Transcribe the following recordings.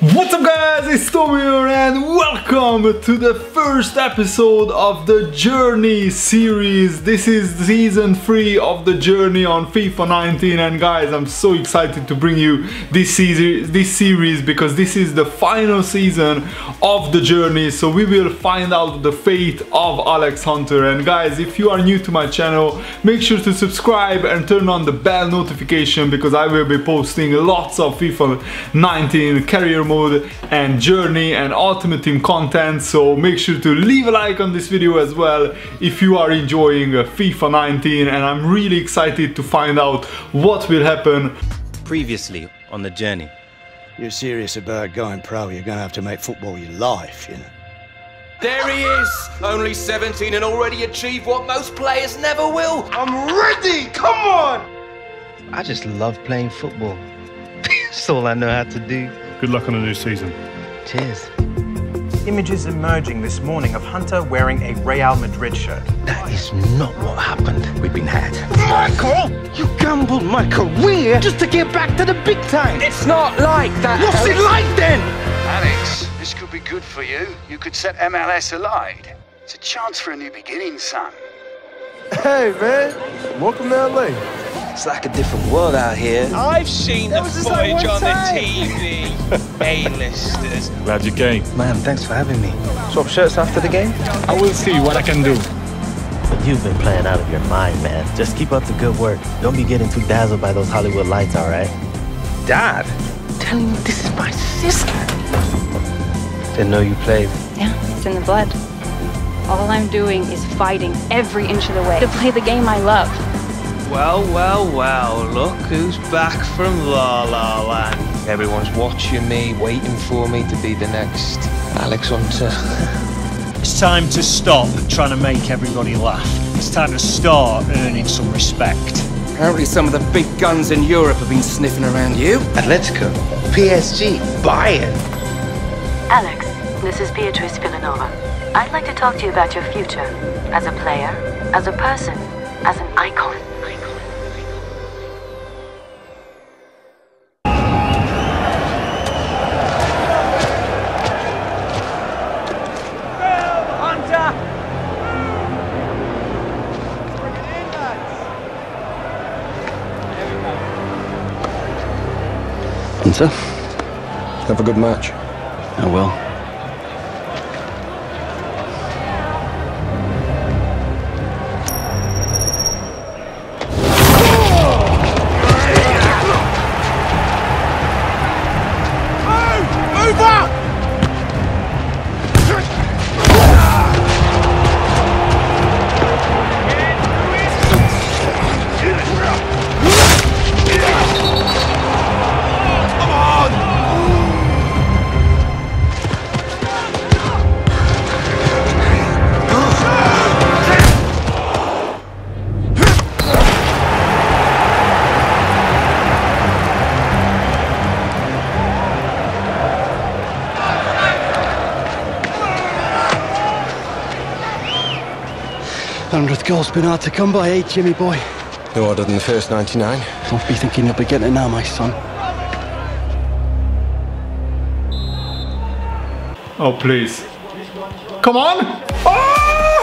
What's up guys, it's Tommy here and welcome to the first episode of the Journey series. This is season 3 of the Journey on FIFA 19 and guys I'm so excited to bring you this series, this series because this is the final season of the Journey. So we will find out the fate of Alex Hunter. And guys if you are new to my channel make sure to subscribe and turn on the bell notification because I will be posting lots of FIFA 19 career mode and journey and ultimate team content so make sure to leave a like on this video as well if you are enjoying FIFA 19 and I'm really excited to find out what will happen Previously on the journey. You're serious about going pro, you're going to have to make football your life, you know. There he is! Only 17 and already achieved what most players never will. I'm ready! Come on! I just love playing football. That's all I know how to do. Good luck on a new season. Cheers. Images emerging this morning of Hunter wearing a Real Madrid shirt. That is not what happened. We've been had. Michael! You gambled my career just to get back to the big time. It's not like that. What's it like then? Alex, this could be good for you. You could set MLS alight. It's a chance for a new beginning, son. Hey, man. Welcome to LA. It's like a different world out here. I've seen the footage on the TV. A-listers. Glad you came. Man, thanks for having me. Swap shirts after the game? I will see what I can do. But you've been playing out of your mind, man. Just keep up the good work. Don't be getting too dazzled by those Hollywood lights, all right? Dad? Tell him this is my sister. Didn't know you played. Yeah, it's in the blood. All I'm doing is fighting every inch of the way to play the game I love. Well, well, well, look who's back from La La Land. Everyone's watching me, waiting for me to be the next Alex Hunter. It's time to stop trying to make everybody laugh. It's time to start earning some respect. Apparently some of the big guns in Europe have been sniffing around you. Atletico, PSG, Bayern. Alex, this is Beatriz Villanueva. I'd like to talk to you about your future. As a player, as a person, as an icon. Have a good match. I will. 100th goal's been hard to come by, eh, Jimmy boy? No harder than the first 99. Don't be thinking you'll be getting it now, my son. Oh, please. Come on! Oh!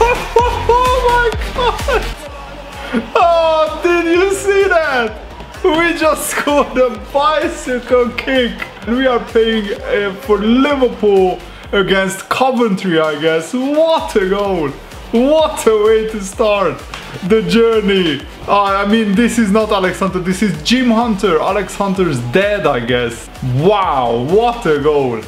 oh, my god! Oh, did you see that? We just scored a bicycle kick. We are playing uh, for Liverpool against Coventry, I guess. What a goal! What a way to start the journey. Oh, I mean, this is not Alex Hunter, this is Jim Hunter. Alex Hunter's dead, I guess. Wow, what a goal.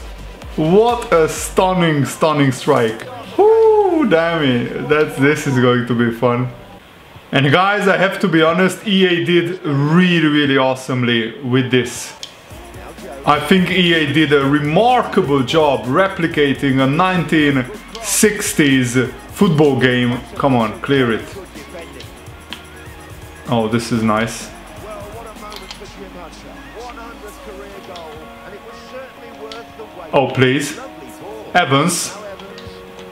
What a stunning, stunning strike. Whoo, damn it. That's, this is going to be fun. And guys, I have to be honest, EA did really, really awesomely with this. I think EA did a remarkable job replicating a 1960s football game. Come on, clear it. Oh, this is nice. Oh, please. Evans.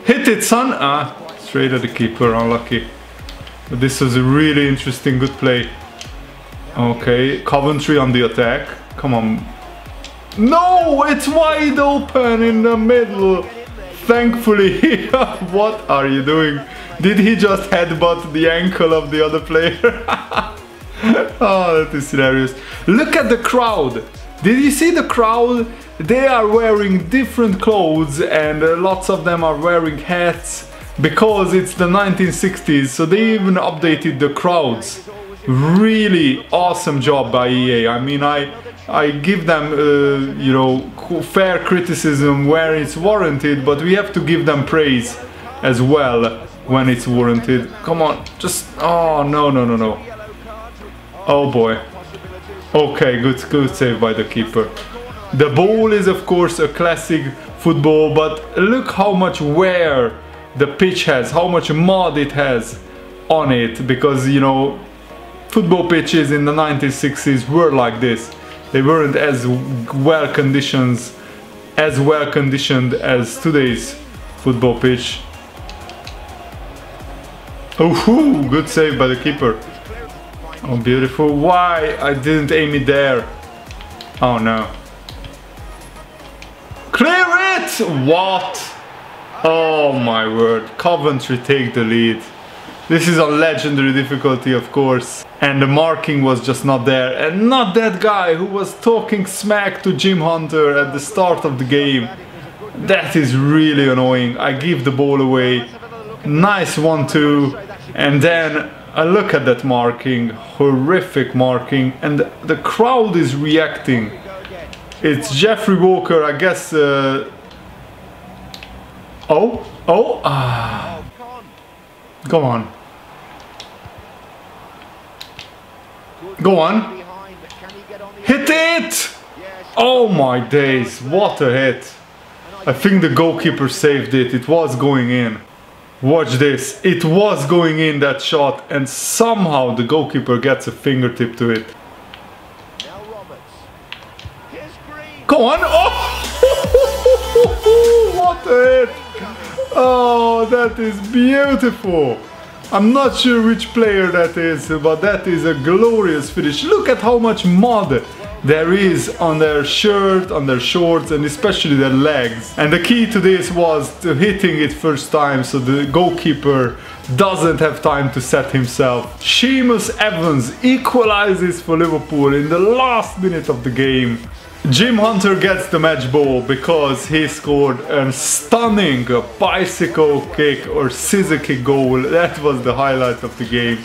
Hit it, son! Ah, straight at the keeper, unlucky. But this was a really interesting, good play. Okay, Coventry on the attack. Come on. No, it's wide open in the middle. Thankfully, what are you doing? Did he just headbutt the ankle of the other player? oh, that is hilarious. Look at the crowd. Did you see the crowd? They are wearing different clothes and uh, lots of them are wearing hats because it's the 1960s, so they even updated the crowds. Really awesome job by EA. I mean, I I give them, uh, you know, fair criticism where it's warranted, but we have to give them praise as well when it's warranted. Come on, just oh no no no no. Oh boy. Okay, good good save by the keeper. The ball is of course a classic football, but look how much wear the pitch has, how much mud it has on it, because you know, football pitches in the 1960s were like this. They weren't as well conditions, as well conditioned as today's football pitch. Oh, good save by the keeper. Oh, beautiful. Why I didn't aim it there? Oh no. Clear it! What? Oh my word. Coventry take the lead. This is on legendary difficulty, of course. And the marking was just not there. And not that guy who was talking smack to Jim Hunter at the start of the game. That is really annoying. I give the ball away. Nice 1-2. And then I look at that marking. Horrific marking. And the crowd is reacting. It's Jeffrey Walker, I guess. Uh... Oh, oh, ah. Go on. Go on. Hit it! Oh my days, what a hit. I think the goalkeeper saved it, it was going in. Watch this, it was going in that shot and somehow the goalkeeper gets a fingertip to it. Go on! Oh! what a hit! Oh, that is beautiful! I'm not sure which player that is, but that is a glorious finish. Look at how much mud there is on their shirt, on their shorts, and especially their legs. And the key to this was to hitting it first time, so the goalkeeper doesn't have time to set himself. Seamus Evans equalizes for Liverpool in the last minute of the game. Jim Hunter gets the match ball because he scored a stunning bicycle kick or scissor kick goal. That was the highlight of the game.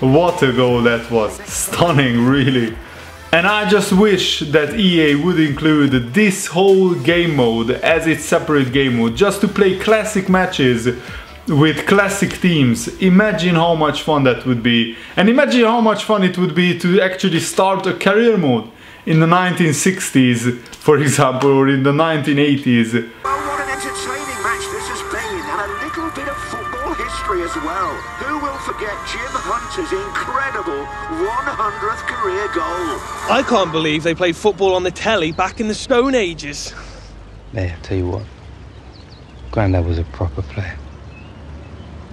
What a goal that was. Stunning, really. And I just wish that EA would include this whole game mode as its separate game mode, just to play classic matches with classic teams. Imagine how much fun that would be. And imagine how much fun it would be to actually start a career mode in the 1960s, for example, or in the 1980s. Well, what an entertaining match this has been, and a little bit of football history as well. Who will forget Jim Hunter's incredible 100th career goal? I can't believe they played football on the telly back in the Stone Ages. Hey, I tell you what. Grandad was a proper player.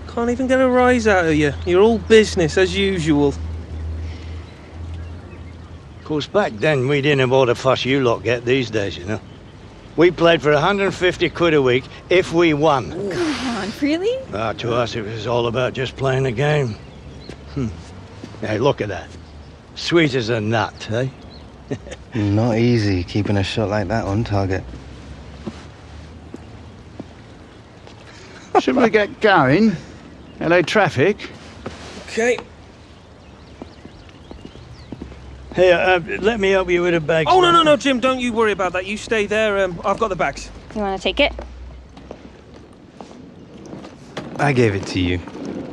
Can't even get a rise out of you. You're all business as usual. Of course, back then we didn't have all the fuss you lot get these days, you know. We played for 150 quid a week if we won. Come on, really? Ah, to us it was all about just playing the game. Hmm. Hey, look at that. Sweet as a nut, eh? Not easy keeping a shot like that on target. Should we get going? LA traffic? Okay. Here, uh, let me help you with a bag. Oh, no, no, no, Jim, don't you worry about that. You stay there. Um, I've got the bags. You want to take it? I gave it to you.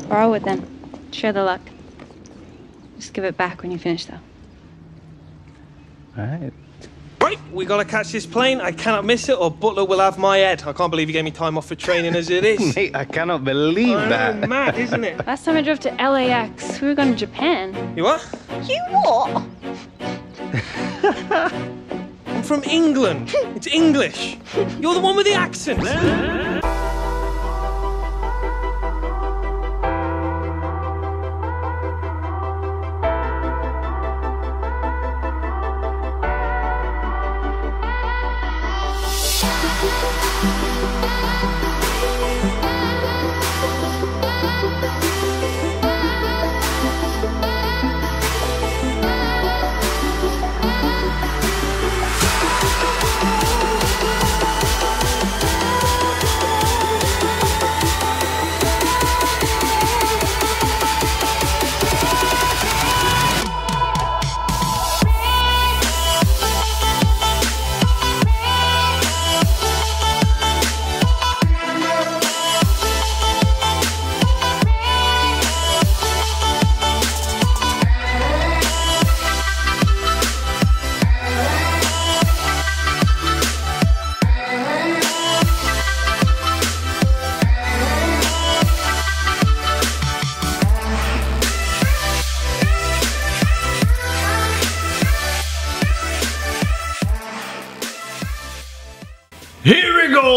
Borrow it then. Share the luck. Just give it back when you finish, though. Alright. Right, we gotta catch this plane. I cannot miss it, or Butler will have my head. I can't believe he gave me time off for training as it is. Mate, I cannot believe I know, that. mad, isn't it? Last time I drove to LAX, we were going to Japan. You what? You what? I'm from England. It's English. You're the one with the accent.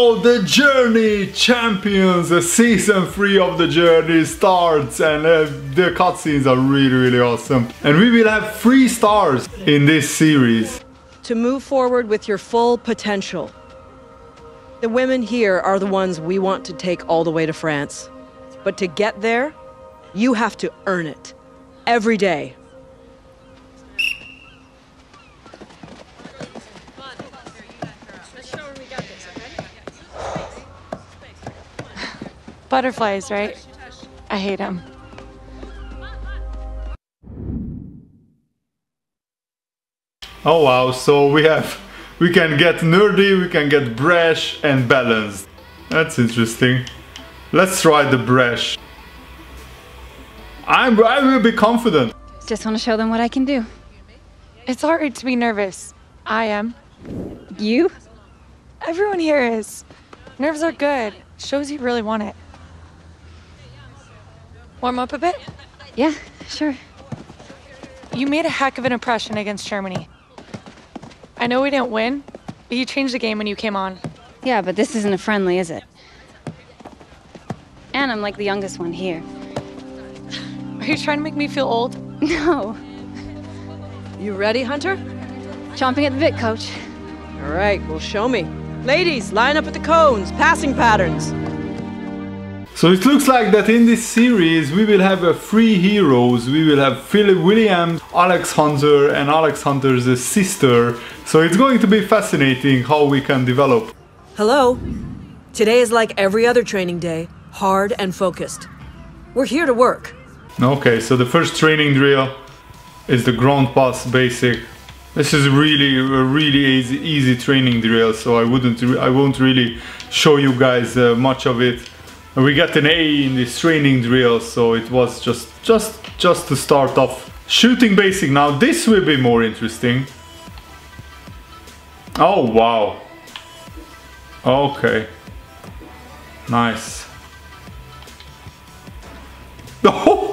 The Journey Champions! Season 3 of The Journey starts and uh, the cutscenes are really, really awesome. And we will have 3 stars in this series. To move forward with your full potential. The women here are the ones we want to take all the way to France. But to get there, you have to earn it. Every day. Butterflies, right? I hate them. Oh wow, so we have we can get nerdy, we can get brash and balanced. That's interesting. Let's try the brash. I'm, I will be confident. Just want to show them what I can do. It's hard to be nervous. I am. You? Everyone here is. Nerves are good. Shows you really want it. Warm up a bit? Yeah, sure. You made a heck of an impression against Germany. I know we didn't win, but you changed the game when you came on. Yeah, but this isn't a friendly, is it? And I'm like the youngest one here. Are you trying to make me feel old? No. You ready, Hunter? Chomping at the bit, coach. All right, well, show me. Ladies, line up at the cones, passing patterns. So it looks like that in this series we will have uh, three heroes. We will have Philip Williams, Alex Hunter and Alex Hunter's uh, sister. So it's going to be fascinating how we can develop. Hello. Today is like every other training day, hard and focused. We're here to work. Okay, so the first training drill is the ground pass basic. This is really a really easy, easy training drill, so I wouldn't I won't really show you guys uh, much of it. We got an A in this training drill, so it was just just just to start off. Shooting basic now, this will be more interesting. Oh wow. Okay. Nice.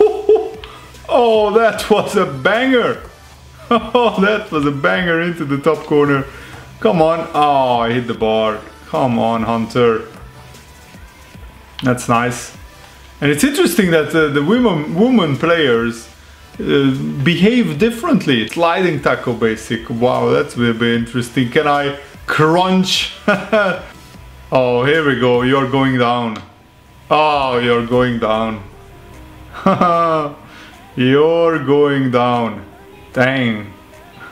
Oh, that was a banger! Oh, that was a banger into the top corner. Come on. Oh, I hit the bar. Come on, Hunter. That's nice. And it's interesting that uh, the women, women players uh, behave differently. Sliding tackle basic. Wow, that's will be interesting. Can I crunch? oh, here we go. You're going down. Oh, you're going down. You're going down. Dang.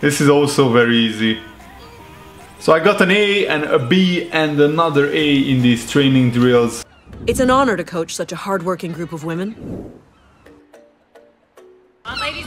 this is also very easy. So I got an A and a B and another A in these training drills. It's an honor to coach such a hardworking group of women. On, ladies,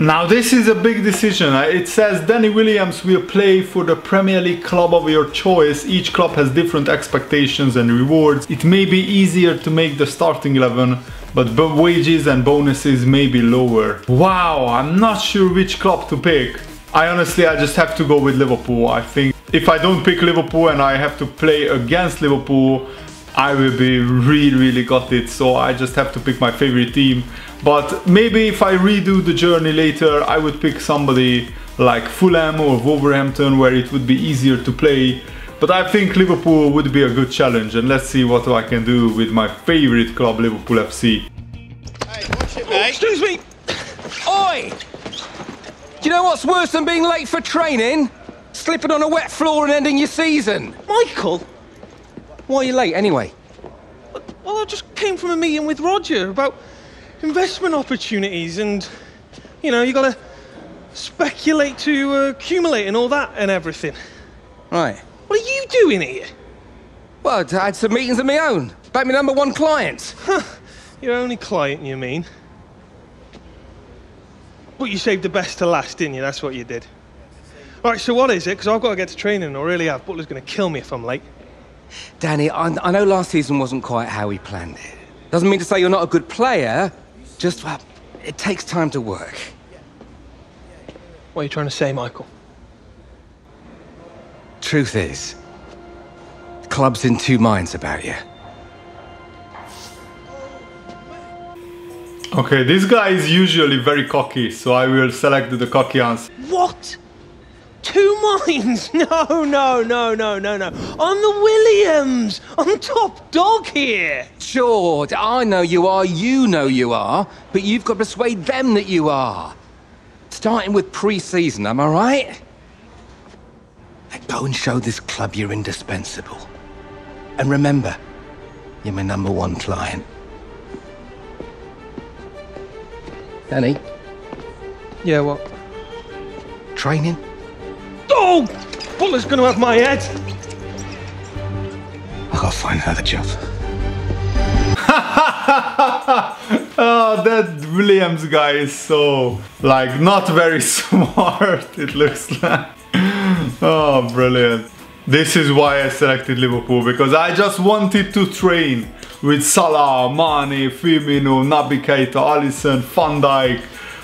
Now this is a big decision. Uh, it says Danny Williams will play for the Premier League club of your choice. Each club has different expectations and rewards. It may be easier to make the starting 11, but wages and bonuses may be lower. Wow, I'm not sure which club to pick. I honestly, I just have to go with Liverpool. I think if I don't pick Liverpool and I have to play against Liverpool, I will be really, really it. So I just have to pick my favorite team. But maybe if I redo the journey later, I would pick somebody like Fulham or Wolverhampton where it would be easier to play. But I think Liverpool would be a good challenge and let's see what I can do with my favorite club, Liverpool FC. Oh, excuse me! Oi! Do you know what's worse than being late for training? Slipping on a wet floor and ending your season. Michael? Why are you late anyway? Well, I just came from a meeting with Roger about investment opportunities and, you know, you gotta speculate to uh, accumulate and all that and everything. Right. What are you doing here? Well, I had some meetings of my own. About my number one client. Huh. Your only client, you mean? But you saved the best to last, didn't you? That's what you did. Right, so what is it? Because I've got to get to training, or really have. Butler's going to kill me if I'm late. Danny, I, I know last season wasn't quite how we planned it. Doesn't mean to say you're not a good player, just, well, it takes time to work. What are you trying to say, Michael? Truth is, the club's in two minds about you. Okay, this guy is usually very cocky, so I will select the cocky answer. What? Two mines? No, no, no, no, no, no. I'm the Williams. I'm top dog here. George, I know you are, you know you are, but you've got to persuade them that you are. Starting with pre-season, am I right? Go and show this club you're indispensable. And remember, you're my number one client. Danny, Yeah, what? training? Oh! Gonna have my head. I gotta find another job. oh, that Williams guy is so, like, not very smart, it looks like. Oh, brilliant. This is why I selected Liverpool, because I just wanted to train with Salah, Mane, Firmino, Naby Keita, Alisson, Van Dijk,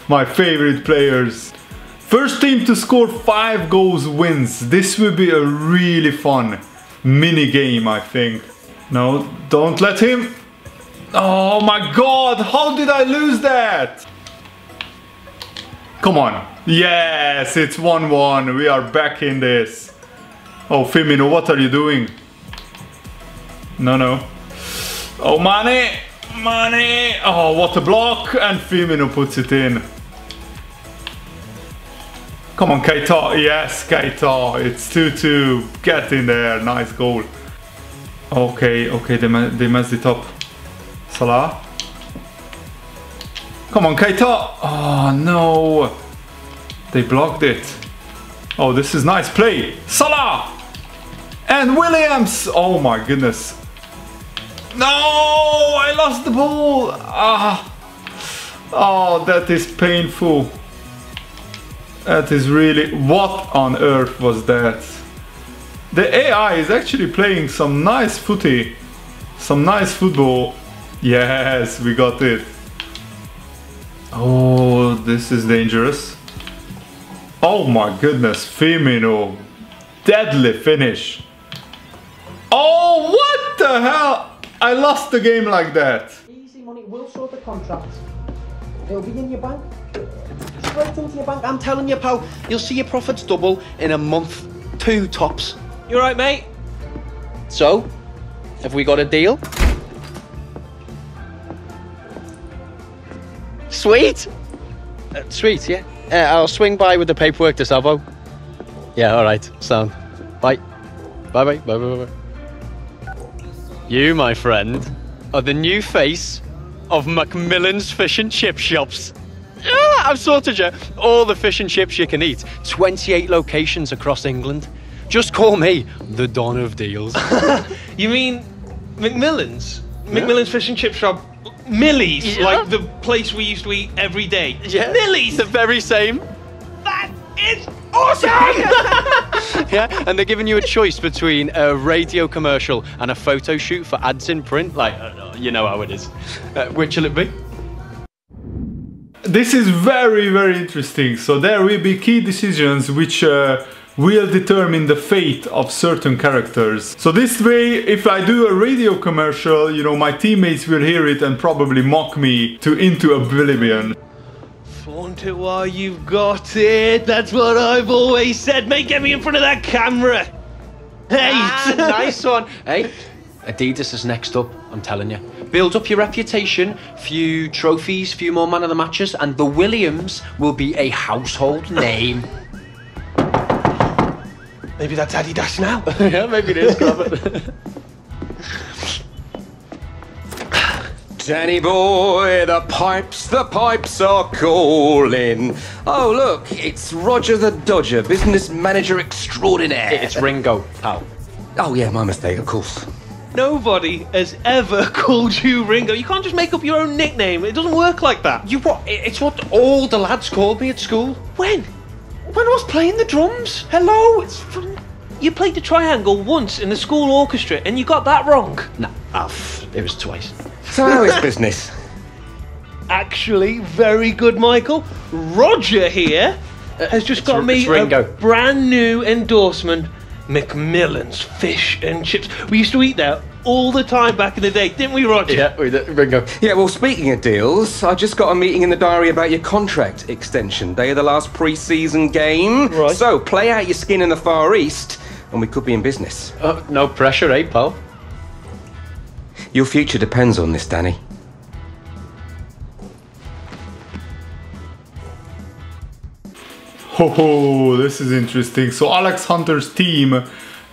my favorite players. First team to score 5 goals wins. This will be a really fun mini game, I think. No, don't let him. Oh my god, how did I lose that? Come on. Yes, it's 1-1. We are back in this. Oh, Firmino, what are you doing? No, no. Oh, Mane! Mane! Oh, what a block! And Firmino puts it in. Come on, Keita. Yes, Keita. It's 2-2. Get in there. Nice goal. Okay, okay, they, they messed it up. Salah. Come on, Keita. Oh, no. They blocked it. Oh, this is nice play. Salah! And Williams! Oh my goodness. No! I lost the ball! Ah! Oh, that is painful. That is really... What on earth was that? The AI is actually playing some nice footy. Some nice football. Yes, we got it. Oh, this is dangerous. Oh my goodness, Firmino. Deadly finish. Oh, what the hell? I lost the game like that. Easy money, we'll sort the contract. It'll be in your bank. Straight into your bank. I'm telling you, pal, you'll see your profits double in a month. Two tops. You alright, mate? So, have we got a deal? Sweet! Uh, sweet, yeah. Uh, I'll swing by with the paperwork to Salvo. Yeah, alright, sound. Bye. Bye bye, bye bye bye. You, my friend, are the new face of Macmillan's Fish and Chip Shops. Ah, I've sorted you all the fish and chips you can eat. 28 locations across England. Just call me the Don of Deals. You mean Macmillan's? Macmillan's Fish and Chip Shop? Millie's? Yeah. Like the place we used to eat every day? Yeah. Millie's? The very same. That is awesome! yeah, and they're giving you a choice between a radio commercial and a photo shoot for ads in print. Like, uh, you know how it is. Uh, which will it be? This is very, very interesting. So there will be key decisions which uh, will determine the fate of certain characters. So this way, if I do a radio commercial, you know, my teammates will hear it and probably mock me to into oblivion. Flaunt it while you've got it. That's what I've always said. Mate, get me in front of that camera. Hey! Ah, nice one. Hey, Adidas is next up, I'm telling you. Build up your reputation, few trophies, few more man of the matches, and the Williams will be a household name. Maybe that's Adidas now. yeah, maybe it is. Grab it. Danny boy, the pipes, the pipes are calling. Oh, look, it's Roger the Dodger, business manager extraordinaire. It's Ringo, pal. Oh, yeah, my mistake, of course. Nobody has ever called you Ringo. You can't just make up your own nickname. It doesn't work like that. You what? It's what all the lads called me at school. When? When I was playing the drums. Hello, it's from. You played the triangle once in the school orchestra and you got that wrong. Nah, off. It was twice. So how is business? Actually, very good, Michael. Roger here uh, has just got it's me Ringo. a brand new endorsement McMillan's Fish and Chips. We used to eat there all the time back in the day, didn't we, Roger? Yeah, we did. Bingo. Yeah, well, speaking of deals, I just got a meeting in the diary about your contract extension. Day of the last pre-season game. Right. So, play out your skin in the Far East, and we could be in business. Uh, no pressure, eh, pal? Your future depends on this, Danny. Ho, this is interesting. So Alex Hunter's team,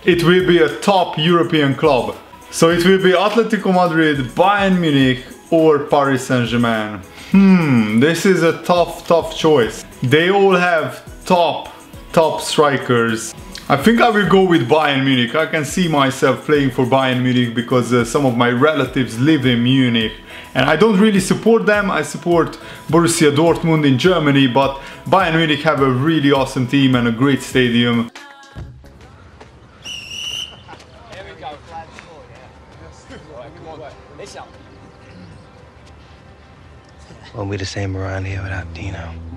it will be a top European club. So it will be Atletico Madrid, Bayern Munich or Paris Saint-Germain. Hmm, this is a tough, tough choice. They all have top, top strikers. I think I will go with Bayern Munich. I can see myself playing for Bayern Munich because uh, some of my relatives live in Munich. And I don't really support them, I support Borussia Dortmund in Germany, but Bayern Munich have a really awesome team and a great stadium. Won't be the same around here without Dino.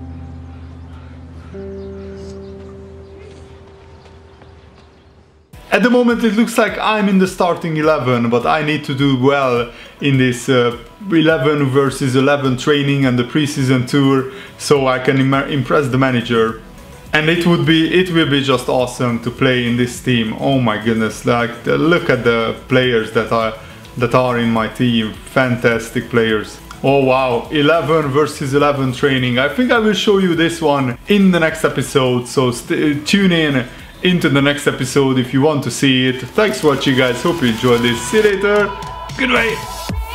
At the moment it looks like I'm in the starting 11, but I need to do well in this uh, 11 versus 11 training and the preseason tour so I can Im impress the manager. And it would be, it will be just awesome to play in this team. Oh my goodness, like the, look at the players that are, that are in my team. Fantastic players. Oh wow, 11 versus 11 training. I think I will show you this one in the next episode, so tune in into the next episode if you want to see it. Thanks for watching guys, hope you enjoyed this. See you later, goodbye!